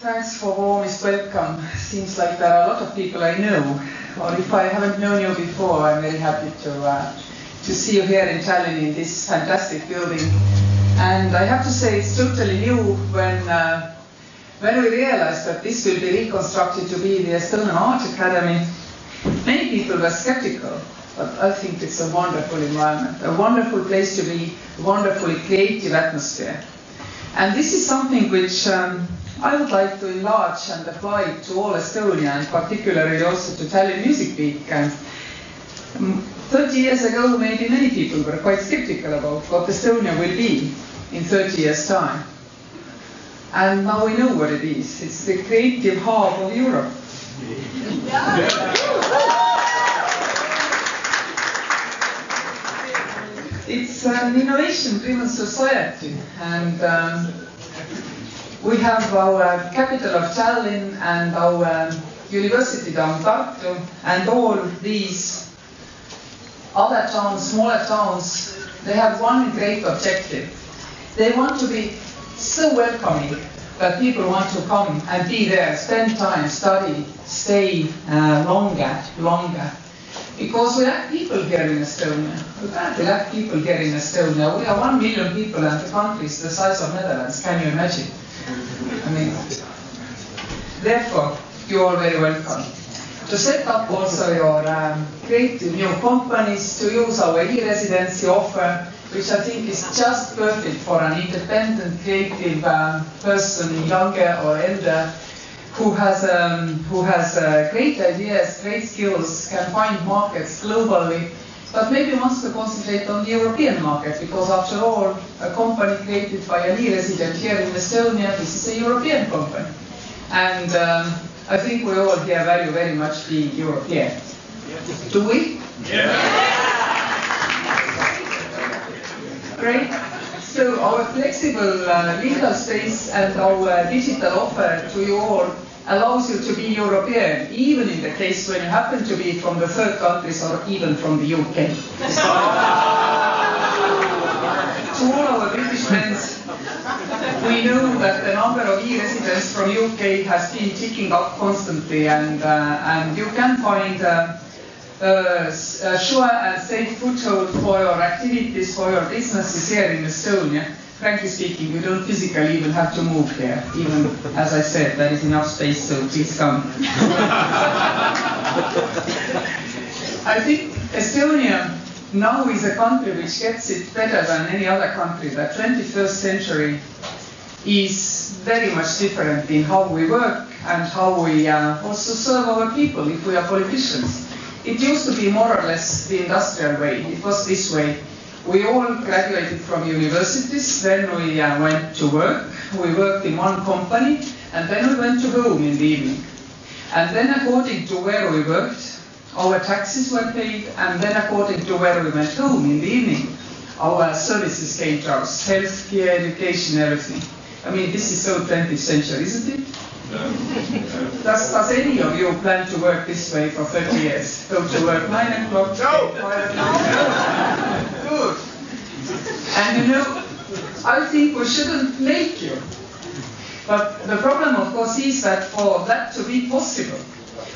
Thanks for warmest welcome. Seems like there are a lot of people I know, or if I haven't known you before, I'm very happy to uh, to see you here in Tallinn in this fantastic building. And I have to say, it's totally new when uh, when we realized that this will be reconstructed to be the Estonian Art Academy. Many people were skeptical, but I think it's a wonderful environment, a wonderful place to be, a wonderfully creative atmosphere. And this is something which um, I would like to enlarge and apply to all Estonia, and particularly also to Tallinn Music Week. And um, 30 years ago, maybe many people were quite skeptical about what Estonia will be in 30 years' time. And now we know what it is. It's the creative hub of Europe. It's an innovation-driven society, and um, we have our capital of Tallinn and our university town Tartu, and all these other towns, smaller towns, they have one great objective. They want to be so welcoming that people want to come and be there, spend time, study, stay uh, longer, longer. Because we lack people here in Estonia. We badly lack people here in Estonia. We are one million people and the country is the size of Netherlands. Can you imagine? I mean, therefore, you're all very welcome. To set up also your um, creative new companies, to use our e-residency offer, which I think is just perfect for an independent, creative um, person, younger or elder, who has um, who has uh, great ideas, great skills, can find markets globally, but maybe wants to concentrate on the European market because after all, a company created by a resident here in Estonia, this is a European company, and um, I think we all here value very much being European. Do we? Yeah. Great. So our flexible uh, legal space and our digital offer to you all allows you to be European, even in the case when you happen to be from the third countries or even from the UK. to all our British friends, we know that the number of e-residents from UK has been ticking up constantly, and uh, and you can find. Uh, uh, a sure and safe foothold for your activities, for your businesses here in Estonia. Frankly speaking, we don't physically even have to move here. Even, as I said, there is enough space, so please come. I think Estonia now is a country which gets it better than any other country. The 21st century is very much different in how we work and how we uh, also serve our people if we are politicians. It used to be more or less the industrial way. It was this way. We all graduated from universities, then we uh, went to work. We worked in one company, and then we went to home in the evening. And then according to where we worked, our taxes were paid, and then according to where we went home in the evening, our services came to us, healthcare, education, everything. I mean, this is so 20th century, isn't it? Does, does any of you plan to work this way for 30 years? Go to work 9 o'clock? No! 5 o'clock? And you know, I think we shouldn't make you. But the problem, of course, is that for that to be possible,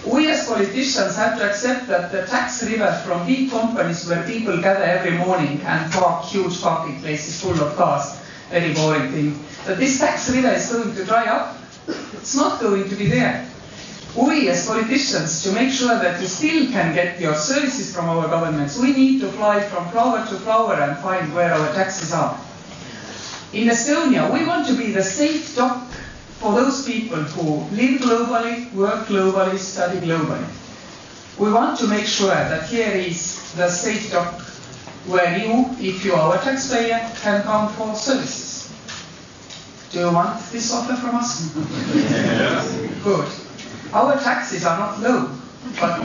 we as politicians have to accept that the tax river from big companies where people gather every morning and park huge parking places full of cars, very boring thing, that this tax river is going to dry up it's not going to be there. We as politicians, to make sure that you still can get your services from our governments, we need to fly from flower to flower and find where our taxes are. In Estonia, we want to be the safe dock for those people who live globally, work globally, study globally. We want to make sure that here is the safe dock where you, if you are a taxpayer, can come for services. Do you want this offer from us? Good. Our taxes are not low, but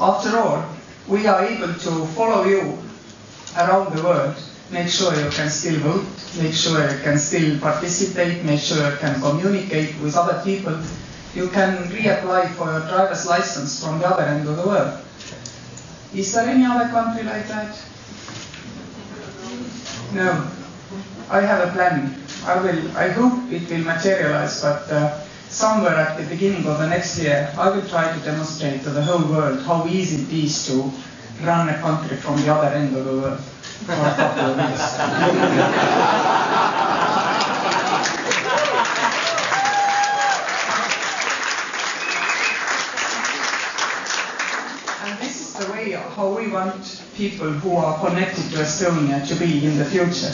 after all, we are able to follow you around the world, make sure you can still vote, make sure you can still participate, make sure you can communicate with other people. You can reapply for your driver's license from the other end of the world. Is there any other country like that? No. I have a plan. I will. I hope it will materialize, but uh, somewhere at the beginning of the next year, I will try to demonstrate to the whole world how easy it is to run a country from the other end of the world for a couple of years. And this is the way how we want people who are connected to Estonia to be in the future.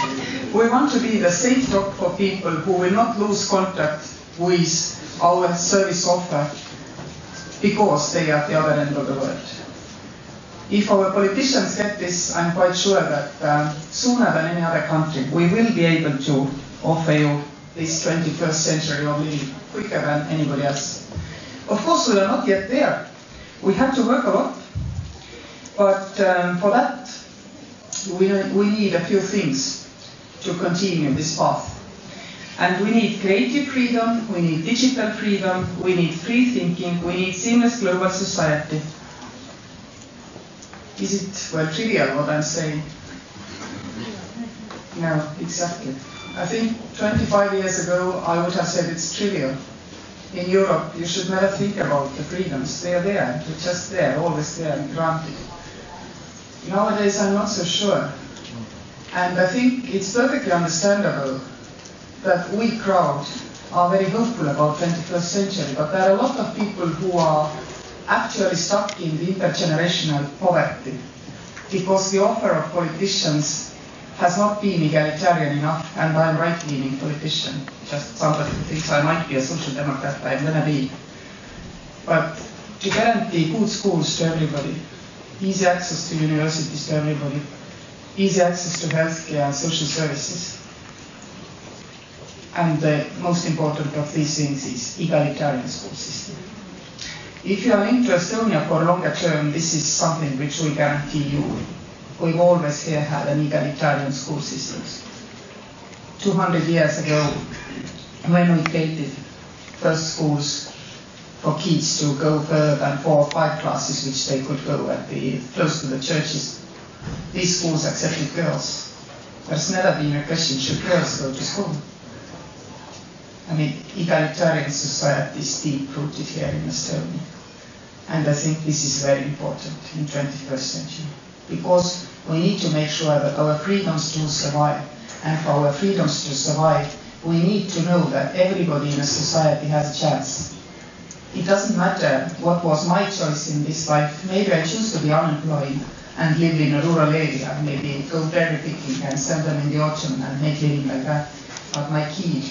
We want to be the safe dock for people who will not lose contact with our service offer because they are at the other end of the world. If our politicians get this, I'm quite sure that uh, sooner than any other country, we will be able to offer you this 21st century of living quicker than anybody else. Of course, we are not yet there. We have to work a lot. But um, for that, we, we need a few things to continue this path. And we need creative freedom, we need digital freedom, we need free thinking, we need seamless global society. Is it well trivial what I'm saying? No, exactly. I think 25 years ago I would have said it's trivial. In Europe, you should never think about the freedoms. They are there, they're just there, always there, and granted. Nowadays, I'm not so sure. And I think it's perfectly understandable that we crowd are very hopeful about 21st century, but there are a lot of people who are actually stuck in the intergenerational poverty because the offer of politicians has not been egalitarian enough, and I'm right-leaning politician, just somebody who thinks I might be a social democrat, I'm gonna be. But to guarantee good schools to everybody, easy access to universities to everybody, easy access to healthcare and social services, and the most important of these things is egalitarian school system. If you are into Estonia for longer term, this is something which we guarantee you. We've always here had an egalitarian school system. 200 years ago, when we created first schools for kids to go further than four or five classes which they could go at the close to the churches, these schools accepted girls. There's never been a question, should girls go to school? I mean, egalitarian society is deep rooted here in Estonia. And I think this is very important in 21st century. Because we need to make sure that our freedoms do survive. And for our freedoms to survive, we need to know that everybody in a society has a chance. It doesn't matter what was my choice in this life. Maybe I choose to be unemployed and live in a rural area, maybe go berry picking and sell them in the autumn and make living like that. But my kid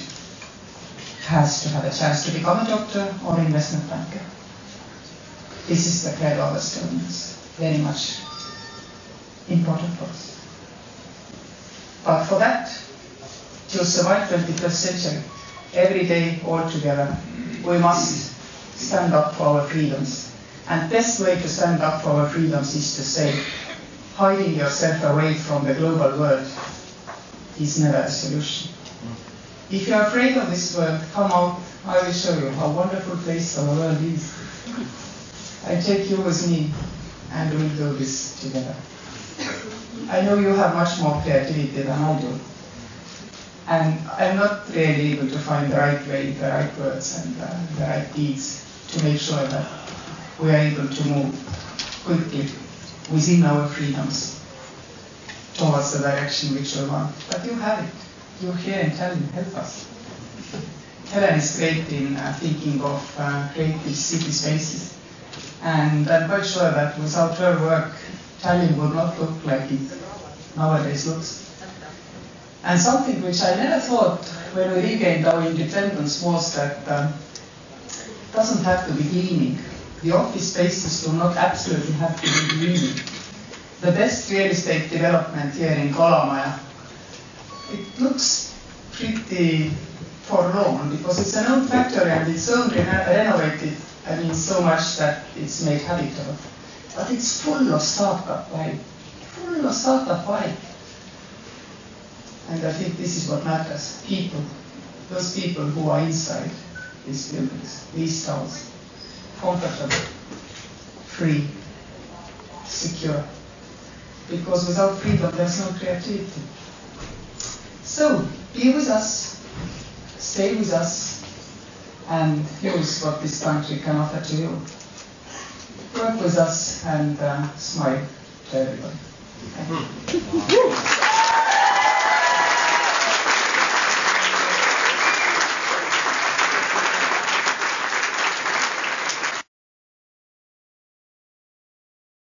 has to have a chance to become a doctor or investment banker. This is the credo of Estonians, very much important for us. But for that, to survive 21st century, every day all together, we must stand up for our freedoms. And best way to stand up for our freedoms is to say, hiding yourself away from the global world is never a solution. If you're afraid of this world, come out. I will show you how wonderful place our world is. I take you with me, and we'll do this together. I know you have much more creativity than I do. And I'm not really able to find the right way, the right words, and uh, the right deeds to make sure that we are able to move quickly within our freedoms towards the direction which we want. But you have it. You're here in Tallinn. Help us. Helen is great in uh, thinking of uh, creative city spaces. And I'm quite sure that without her work, Tallinn would not look like it nowadays looks. And something which I never thought when we regained our independence was that um, it doesn't have to be gleaming. The office spaces do not absolutely have to be gleaming. The best real estate development here in Kalamaja, it looks pretty forlorn because it's an old factory and it's only reno- renovated, I mean, so much that it's made habitable. But it's full of startup vibe, full of startup vibe. And I think this is what matters. People, those people who are inside these buildings, these towns, comfortable, free, secure. Because without freedom, there's no creativity. So, be with us stay with us and use what this country can offer to you. Work with us and uh, smile to everybody. You.